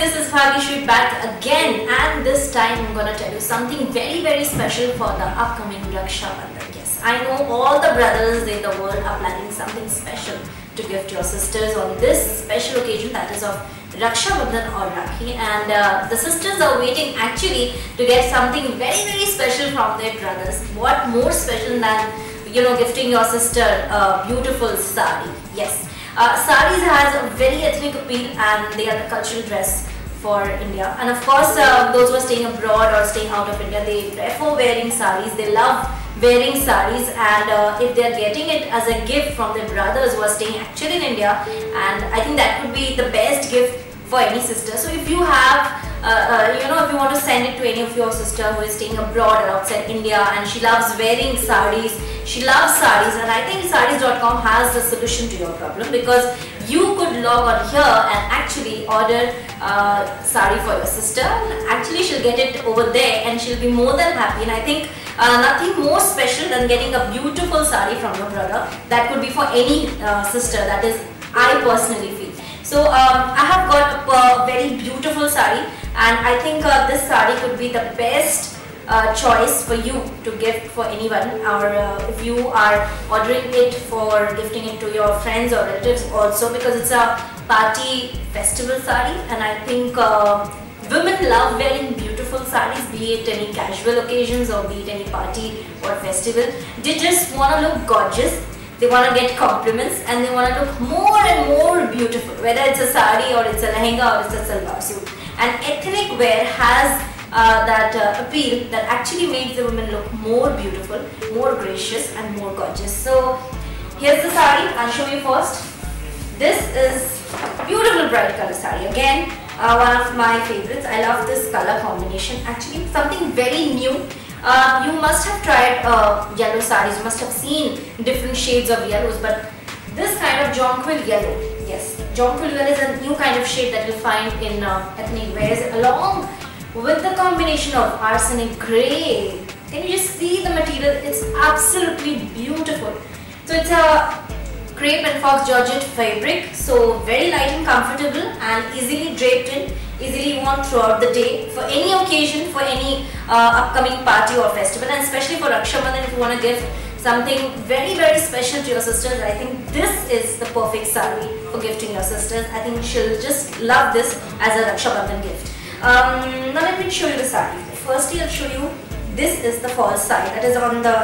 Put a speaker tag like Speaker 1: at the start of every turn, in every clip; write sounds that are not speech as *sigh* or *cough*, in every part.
Speaker 1: this is Bhagyashree back again and this time I'm gonna tell you something very very special for the upcoming Raksha Bandhan. Yes, I know all the brothers in the world are planning something special to give to your sisters on this special occasion that is of Raksha Bandhan or Rakhi and uh, the sisters are waiting actually to get something very very special from their brothers. What more special than you know gifting your sister a beautiful sari? Yes. Uh, saris has a very ethnic appeal and they are the cultural dress for India. And of course, uh, those who are staying abroad or staying out of India, they prefer wearing saris. They love wearing saris and uh, if they are getting it as a gift from their brothers who are staying actually in India and I think that would be the best gift for any sister. So if you have uh, uh, you know, if you want to send it to any of your sister who is staying abroad or outside India and she loves wearing saris, she loves saris and I think sareez.com has the solution to your problem because you could log on here and actually order uh, sari for your sister actually she'll get it over there and she'll be more than happy and I think uh, nothing more special than getting a beautiful sari from your brother that could be for any uh, sister that is I personally feel. So um, I have got and I think uh, this sari could be the best uh, choice for you to gift for anyone. Or uh, if you are ordering it for gifting it to your friends or relatives also because it's a party festival sari and I think uh, women love wearing beautiful saris be it any casual occasions or be it any party or festival. They just want to look gorgeous. They want to get compliments and they want to look more and more beautiful whether it's a sari or it's a lehenga or it's a salwar suit and ethnic wear has uh, that uh, appeal that actually makes the women look more beautiful, more gracious and more gorgeous. So here's the sari, I'll show you first. This is beautiful bright color sari. Again, uh, one of my favorites. I love this color combination. Actually, something very new. Uh, you must have tried uh, yellow saris. You must have seen different shades of yellows, but this kind of jonquil yellow, yes, yellow is a new kind of shade that you'll find in uh, ethnic wears along with the combination of arsenic grey. Can you just see the material? It's absolutely beautiful. So it's a crepe and faux georgette fabric. So very light and comfortable and easily draped in, easily worn throughout the day for any occasion, for any uh, upcoming party or festival and especially for Raksha Bandhan if you want to give something very very special to your sisters. I think this is the perfect sari for gifting your sisters. I think she'll just love this as a Raksha Bandhan gift. Um, now let me show you the sari. Firstly, I'll show you this is the false side that is on the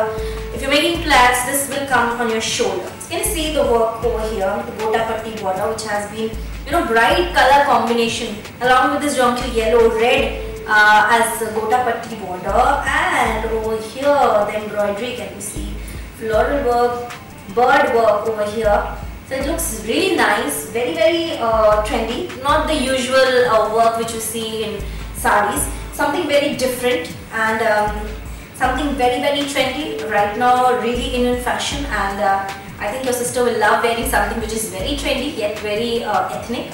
Speaker 1: if you're making plaits this will come on your shoulder so can you see the work over here the gota patti border which has been you know bright color combination along with this jonquil yellow red uh, as the gota patti border and over here the embroidery can you see floral work bird work over here. So it looks really nice, very very uh, trendy, not the usual uh, work which you see in saris, something very different and um, something very very trendy. Right now really in, fashion and uh, I think your sister will love wearing something which is very trendy yet very uh, ethnic.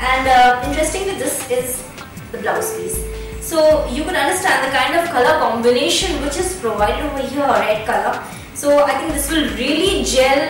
Speaker 1: And uh, interestingly this is the blouse piece. So you can understand the kind of color combination which is provided over here, red color. So I think this will really gel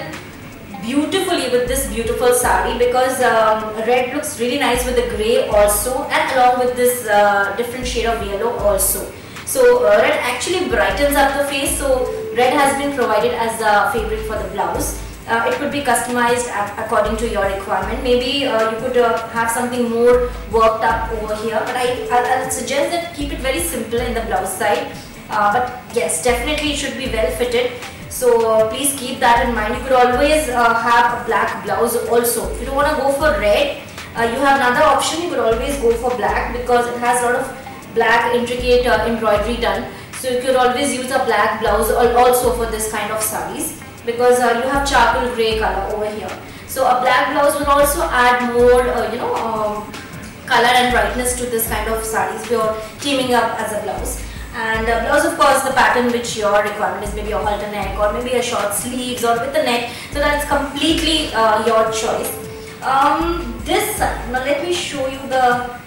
Speaker 1: beautifully with this beautiful sari because um, red looks really nice with the grey also and along with this uh, different shade of yellow also. So uh, red actually brightens up the face so red has been provided as the fabric for the blouse. Uh, it could be customized according to your requirement. Maybe uh, you could uh, have something more worked up over here but I, I'll, suggest that keep it very simple in the blouse side. Uh, but yes, definitely it should be well fitted. So please keep that in mind. You could always uh, have a black blouse also. If you don't want to go for red, uh, you have another option. You could always go for black because it has a lot of black intricate uh, embroidery done. So you could always use a black blouse also for this kind of saris because uh, you have charcoal grey color over here. So a black blouse will also add more, uh, you know, um, color and brightness to this kind of saris you're teaming up as a blouse and uh, blouse of course the pattern which your requirement is maybe a halter neck or maybe a short sleeves or with the neck. So that's completely uh, your choice. Um, this side now let me show you the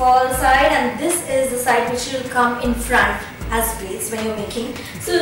Speaker 1: fall side. And this is the side which will come in front as braids when you're making. So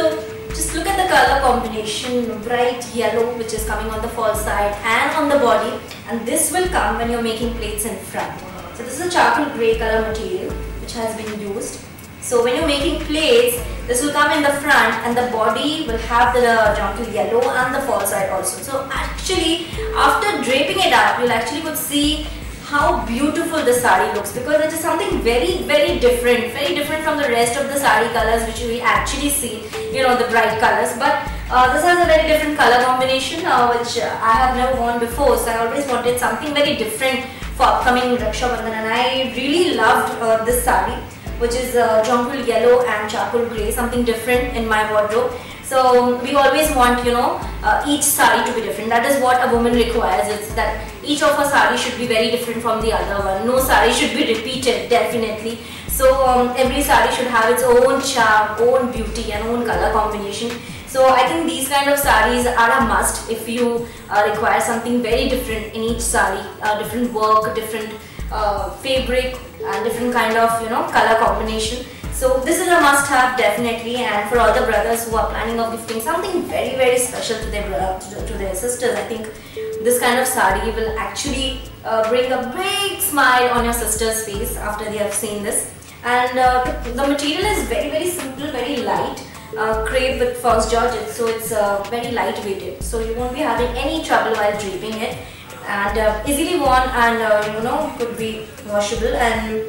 Speaker 1: just look at the color combination bright yellow which is coming on the fall side and on the body. And this will come when you're making plates in front. So this is a charcoal grey color material which has been used. So when you're making plates, this will come in the front and the body will have the jonquil yellow and the fall side also. So actually after draping it up, you'll actually could see how beautiful the sari looks because it is something very very different very different from the rest of the sari colors which we actually see you know the bright colors. But uh, this has a very different color combination uh, which I have never worn before. So I always wanted something very different for upcoming Raksha Bandhan and I really loved uh, this sari which is uh, jonquil yellow and charcoal grey something different in my wardrobe so we always want, you know, uh, each sari to be different. That is what a woman requires. It's that each of her sari should be very different from the other one. No sari should be repeated, definitely. So um, every sari should have its own charm, own beauty and own color combination. So I think these kind of saris are a must if you uh, require something very different in each sari, uh, different work, different uh, fabric and different kind of, you know, color combination. So this is a must have definitely. And for all the brothers who are planning of gifting something very very special to their brother, to, their sisters I think this kind of sari will actually uh, bring a big smile on your sister's face after they have seen this. And uh, the material is very very simple very light uh, crepe with false georgette so it's uh, very lightweighted. So you won't be having any trouble while draping it. And uh, easily worn and uh, you know could be washable. And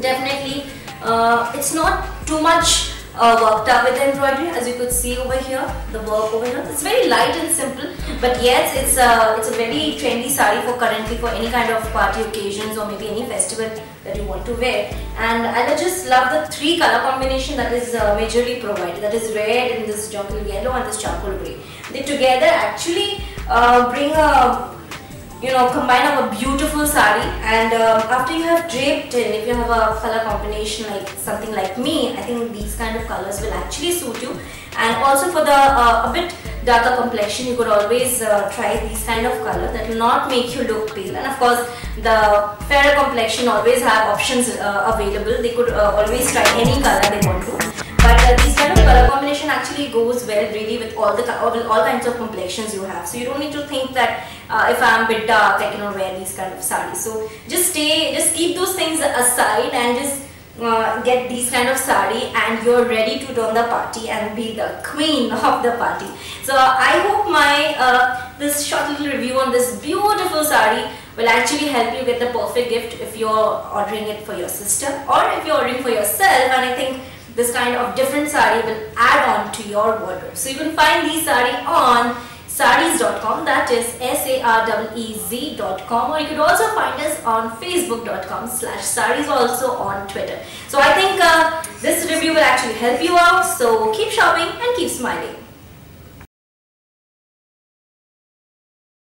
Speaker 1: definitely uh, it's not too much uh, worked up with embroidery as you could see over here the work over here. It's very light and simple but yes it's a it's a very trendy sari for currently for any kind of party occasions or maybe any festival that you want to wear. And I just love the three color combination that is uh, majorly provided. That is red in this jonquil yellow and this charcoal gray. They together actually uh, bring a you know combine of a beautiful sari and um, after you have draped in if you have a color combination like something like me I think these kind of colors will actually suit you. And also for the uh, a bit darker complexion you could always uh, try these kind of color that will not make you look pale. And of course the fairer complexion always have options uh, available. They could uh, always try any color they want to but uh, this kind of color combination actually goes well really with all the all kinds of complexions you have. So you don't need to think that uh, if I'm a bit dark, I cannot wear these kind of sarees. So just stay, just keep those things aside and just uh, get these kind of sari and you're ready to don the party and be the queen *laughs* of the party. So I hope my uh, this short little review on this beautiful sari will actually help you get the perfect gift if you're ordering it for your sister or if you're ordering for yourself and I think this kind of different sari will add on to your wardrobe. So you can find these sari on sareez.com that is s-a-r-e-e-z.com or you could also find us on facebook.com slash sareez also on twitter so i think uh, this review will actually help you out so keep shopping and keep smiling